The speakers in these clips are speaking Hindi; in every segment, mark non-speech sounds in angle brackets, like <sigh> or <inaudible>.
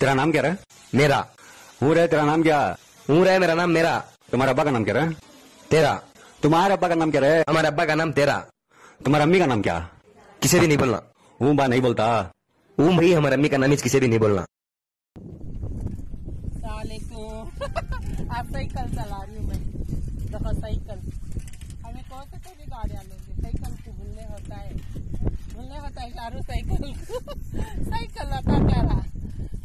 तेरा नाम क्या रहा? मेरा। हूँ रे तेरा नाम क्या? हूँ रहे मेरा नाम मेरा। तुम्हारे अब्बा का नाम क्या रहा? तेरा। तुम्हारे अब्बा का नाम क्या रहे? हमारे अब्बा का नाम तेरा। तुम्हारी अम्मी का नाम क्या? किसे भी नहीं बोलना। हूँ बा नहीं बोलता। हूँ भाई हमारे अम्मी का नाम किसे भी नहीं बोलना। <laughs> आप साइकिल चला रही हूँ मैं। देखो साइकिल हमें कौन से कोई भी गाड़ियाँ लेंगे साइकिल को भूलने होता है। भूलने होता है शाहरुख साइकिल साइकिल होता प्यारा। अयो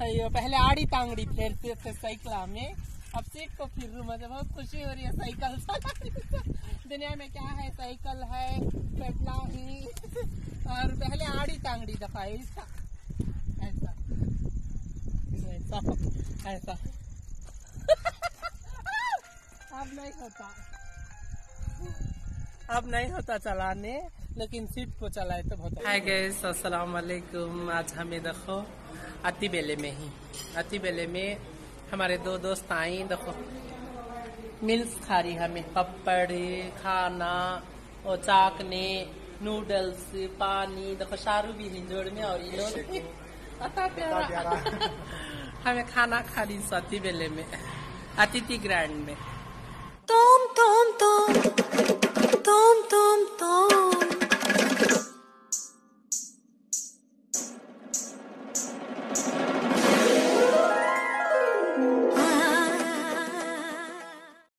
पहले आड़ी तांगड़ी फेरते थे साइकिल में अब सीट को फिर हूँ मुझे बहुत खुशी हो रही है साइकिल। <laughs> दुनिया में क्या है? साइकिल है पेडला ही। <laughs> और पहले आड़ी तांगड़ी दफ़ा इसका ऐसा। ऐसा। ऐसा। <laughs> अब नहीं होता। अब नहीं होता चलाने लेकिन सीट को चलाए तो बहुत हाय गैस अस्सलाम वालेकुम आज हमें देखो अति बेले में ही। अति बेले में हमारे दो दोस्त आई देखो। मिल्स खा रही हमें पपड़ खाना और चाकने नूडल्स पानी देखो शारू भी हिंजोड़ में और इन लोग भी अता प्यारा। <laughs> हमें खाना खा रही सती बेले में अतिथि ग्रैंड में।